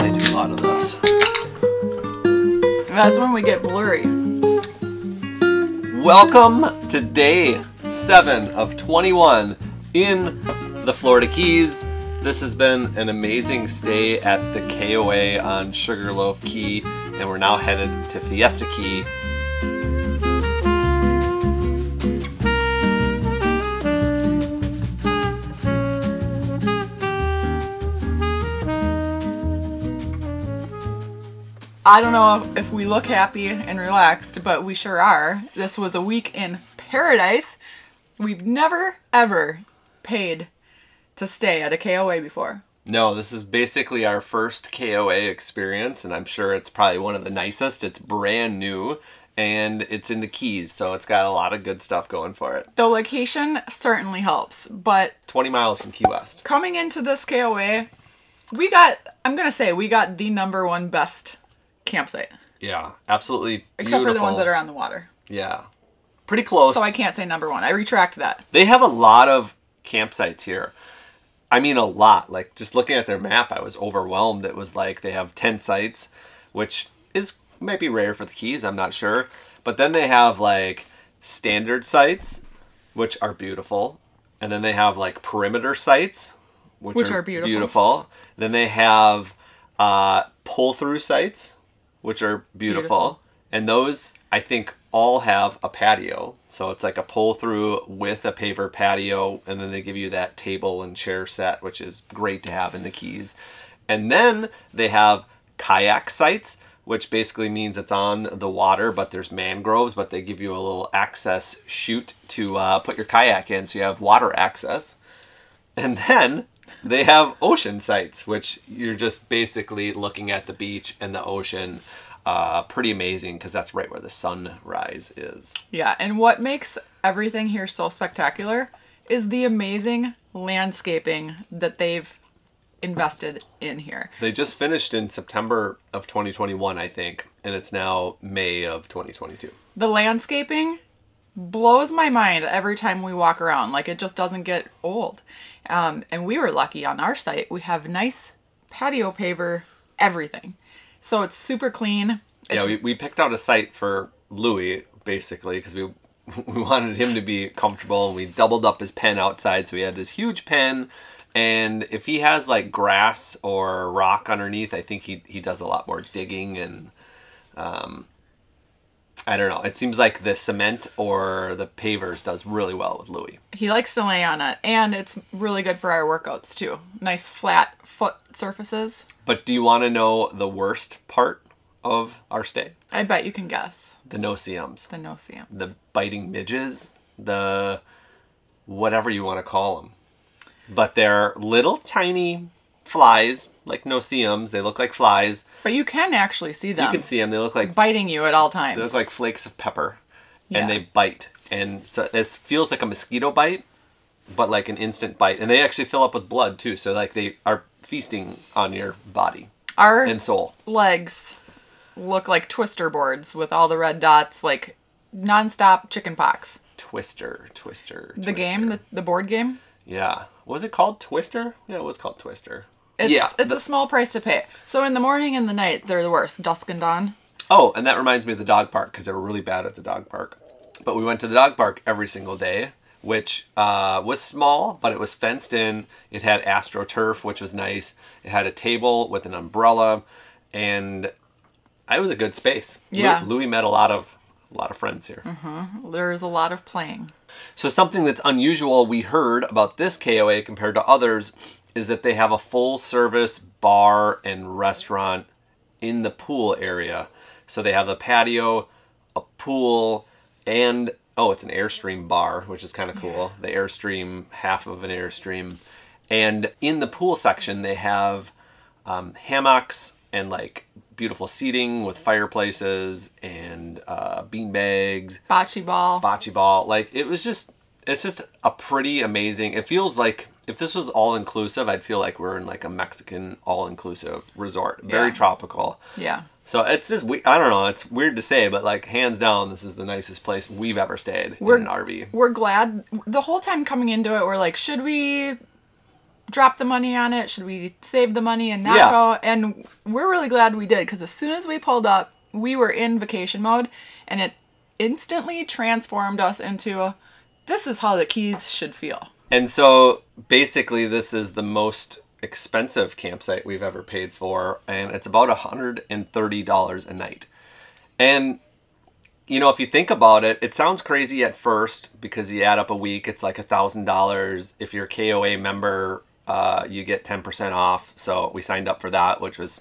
I do a lot of this. That's when we get blurry. Welcome to day seven of 21 in the Florida Keys. This has been an amazing stay at the KOA on Sugarloaf Key, and we're now headed to Fiesta Key. I don't know if we look happy and relaxed, but we sure are. This was a week in paradise. We've never, ever paid to stay at a KOA before. No, this is basically our first KOA experience, and I'm sure it's probably one of the nicest. It's brand new, and it's in the Keys, so it's got a lot of good stuff going for it. The location certainly helps, but 20 miles from Key West. coming into this KOA, we got, I'm going to say, we got the number one best campsite, Yeah, absolutely except for the ones that are on the water. Yeah, pretty close. So I can't say number one. I retract that. They have a lot of campsites here. I mean, a lot. Like just looking at their map, I was overwhelmed. It was like they have ten sites, which is might be rare for the Keys. I'm not sure, but then they have like standard sites, which are beautiful, and then they have like perimeter sites, which, Which are beautiful. Beautiful. Then they have uh, pull through sites, which are beautiful. Beautiful. And those, I think, all have a patio. So it's like a pull through with a paver patio, and then they give you that table and chair set, which is great to have in the Keys. And then they have kayak sites, which basically means it's on the water, but there's mangroves, but they give you a little access chute to uh, put your kayak in, so you have water access. And then they have ocean sites, which you're just basically looking at the beach and the ocean. Uh, pretty amazing because that's right where the sunrise is. Yeah, and what makes everything here so spectacular is the amazing landscaping that they've invested in here. They just finished in September of 2021, I think, and it's now May of 2022. The landscaping blows my mind every time we walk around. Like it just doesn't get old. Um, and we were lucky on our site. We have nice patio paver, everything. So it's super clean. yeah, we, we picked out a site for Louis basically because we we wanted him to be comfortable and we doubled up his pen outside so he had this huge pen and if he has like grass or rock underneath I think he, he does a lot more digging and um, I don't know it seems like the cement or the pavers does really well with Louis he likes to lay on it, and it's really good for our workouts too. Nice flat foot surfaces. but do you want to know the worst part of our stay I bet you can guess the no-see-ums the no-see. the biting midges, the whatever you want to call them. But they're little tiny flies, like no-see-ums. They look like flies. But you can actually see them You can see them. They look like biting you at all times. they look like flakes of pepper, Yeah. and they bite. And so it feels like a mosquito bite, but like an instant bite. And they actually fill up with blood too. So like they are feasting on your body our and soul. legs look like twister boards with all the red dots, like nonstop chicken pox. Twister, Twister. The game, the, the board game. yeah. Was it called Twister? Yeah, it was called Twister. It's, yeah. it's a small price to pay. So in the morning and the night, they're the worst. Dusk and dawn. Oh, and that reminds me of the dog park because they were really bad at the dog park. But we went to the dog park every single day, which uh, was small, but it was fenced in. It had astroturf, which was nice. It had a table with an umbrella, and it was a good space. Yeah. Louis met a lot of a lot of friends here. There's a lot of playing. So something that's unusual we heard about this KOA compared to others is that they have a full service bar and restaurant in the pool area. So they have a patio, a pool, and oh, it's an Airstream bar, which is kind of cool. The Airstream, half of an Airstream. And in the pool section, they have um, hammocks and like beautiful seating with fireplaces and uh, bean bags Bocce ball. bocce ball. Like it was just, it's just a pretty amazing. It feels like if this was all inclusive, I'd feel like we're in like a Mexican all inclusive resort, very Yeah. tropical. yeah. So it's just we. I don't know. It's weird to say, but like hands down, this is the nicest place we've ever stayed We're- in an RV. We're glad the whole time coming into it, we're like, should we drop the money on it? Should we save the money and not Yeah. go? And we're really glad we did because as soon as we pulled up, we were in vacation mode and it instantly transformed us into this is how the Keys should feel. And so basically, this is the most expensive campsite we've ever paid for, and it's about $130 a night. And you know, if you think about it, it sounds crazy at first because you add up a week, it's like a thousand dollars. If you're a KOA member, uh, you get ten percent off. So we signed up for that, which was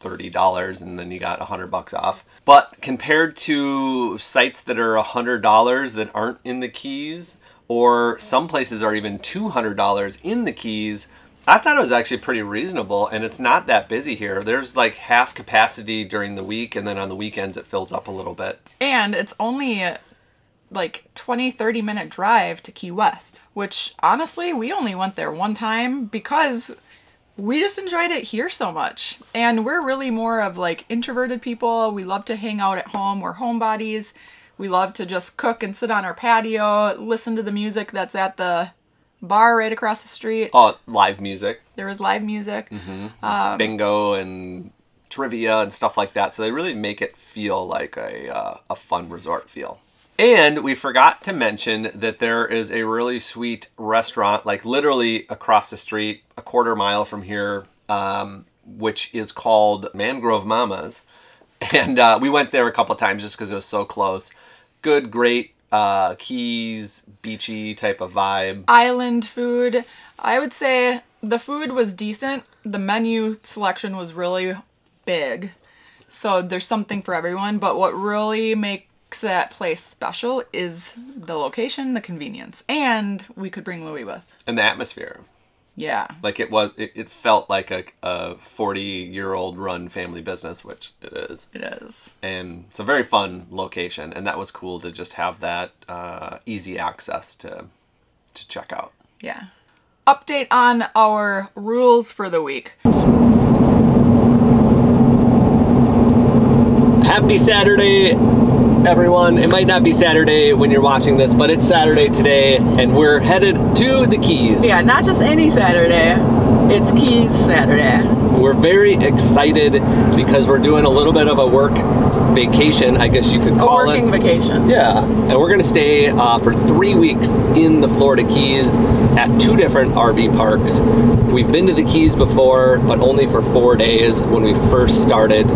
thirty dollars, and then you got a hundred bucks off. But compared to sites that are a hundred dollars that aren't in the Keys, or some places are even two hundred dollars in the Keys, I thought it was actually pretty reasonable, and it's not that busy here. There's like half capacity during the week, and then on the weekends it fills up a little bit. And it's only like 20 30 minute drive to Key West, which honestly, we only went there one time because we just enjoyed it here so much. And we're really more of like introverted people. We love to hang out at home. We're homebodies. We love to just cook and sit on our patio, listen to the music that's at the bar right across the street. Oh, live music, There was live music. bingo, and trivia and stuff like that. So they really make it feel like a uh, a fun resort feel. And we forgot to mention that there is a really sweet restaurant, like literally across the street, a quarter mile from here, um, which is called Mangrove Mamas. And uh, we went there a couple times just because it was so close. Good, great uh, keys, beachy type of vibe. island food. I would say the food was decent. The menu selection was really big. So there's something for everyone, but what really makes that place special is the location, the convenience, and we could bring Louis with. And the atmosphere. Yeah. Like it was, it, it felt like a, a 40 year old run family business, which it is. It is. And it's a very fun location. And that was cool to just have that uh, easy access to, to check out. Yeah. Update on our rules for the week. Happy Saturday, everyone. It might not be Saturday when you're watching this, but it's Saturday today, and we're headed to the Keys. Yeah, not just any Saturday. It's Keys Saturday. We're very excited because we're doing a little bit of a work vacation, I guess you could A call it. working vacation. Yeah, and we're gonna stay uh, for three weeks in the Florida Keys at two different RV parks. We've been to the Keys before, but only for four days when we first started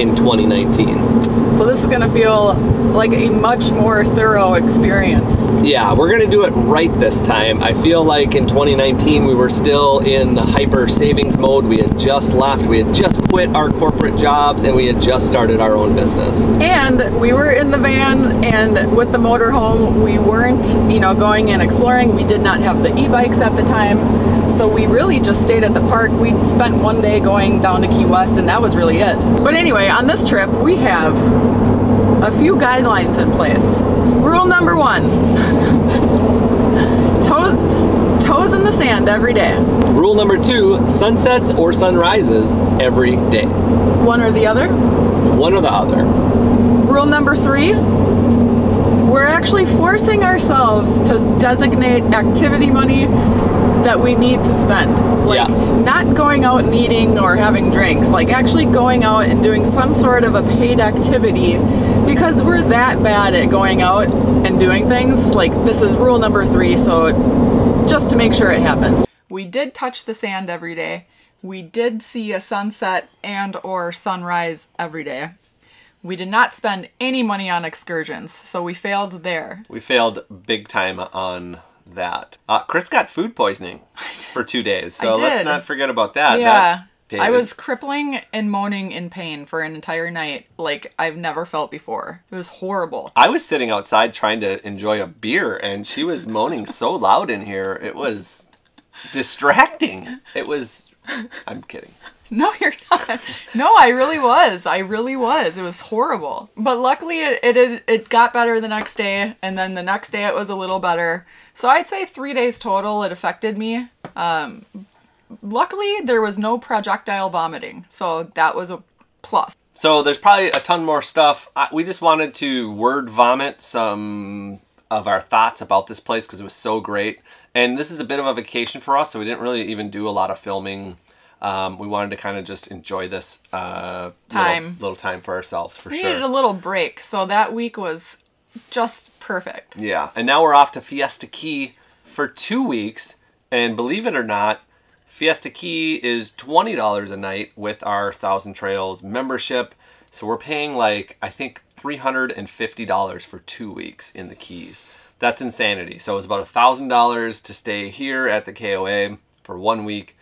in 2019. So this is going to feel like a much more thorough experience. Yeah, we're gonna do it right this time. I feel like in 2019 we were still in the hyper savings mode. We had just left, we had just quit our corporate jobs, and we had just started our own business. And we were in the van and with the motorhome, we weren't, you know, going and exploring. We did not have the e-bikes at the time. So we really just stayed at the park. We spent one day going down to Key West and that was really it. But anyway, on this trip, we have a few guidelines in place. Rule number one. toes, toes in the sand every day. Rule number two sunsets or sunrises every day. One or the other. One or the other. Rule number three we're actually forcing ourselves to designate activity money that we need to spend. Like, Yes. not going out and eating or having drinks, like, actually going out and doing some sort of a paid activity because we're that bad at going out and doing things. Like, this is rule number three, so just to make sure it happens. We did touch the sand every day. We did see a sunset and or sunrise every day. We did not spend any money on excursions, so we failed there. We failed big time on that. Uh, Chris got food poisoning for two days, so let's not forget about that. yeah. That- I was crippling and moaning in pain for an entire night like I've never felt before. It was horrible. I was sitting outside trying to enjoy a beer, and she was moaning so loud in here. It was distracting. It was. I'm kidding. No, you're not. No, I really was. I really was. It was horrible. But luckily, it it it, got better the next day, and then the next day it was a little better. So I'd say three days total. It affected me. Um, luckily, there was no projectile vomiting, so that was a plus. So there's probably a ton more stuff. I, we just wanted to word vomit some of our thoughts about this place because it was so great. And this is a bit of a vacation for us, so we didn't really even do a lot of filming. Um, we wanted to kind of just enjoy this uh, Time. little, little time for ourselves for We sure. We needed a little break, so that week was just perfect. Yeah, and now we're off to Fiesta Key for two weeks, and believe it or not, Fiesta Key is twenty dollars a night with our Thousand Trails membership. So we're paying like I think three hundred and fifty dollars for two weeks in the Keys. That's insanity. So it was about a thousand dollars to stay here at the KOA for one week,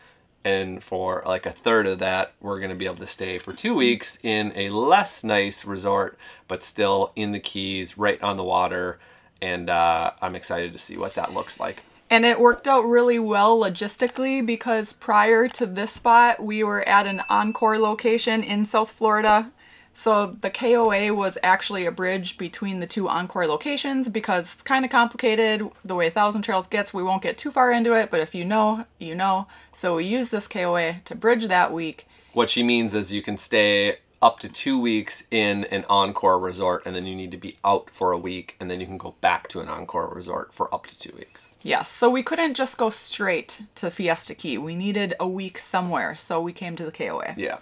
and for like a third of that, we're going to be able to stay for two weeks in a less nice resort, but still in the Keys, right on the water. And uh, I'm excited to see what that looks like. And it worked out really well logistically because prior to this spot, we were at an Encore location in South Florida. So the KOA was actually a bridge between the two Encore locations because it's kind of complicated the way Thousand Trails gets. We won't get too far into it, but if you know, you know. So we use this KOA to bridge that week. What she means is you can stay up to two weeks in an Encore resort, and then you need to be out for a week, and then you can go back to an Encore resort for up to two weeks. Yes, so we couldn't just go straight to Fiesta Key. We needed a week somewhere, so we came to the KOA. Yeah.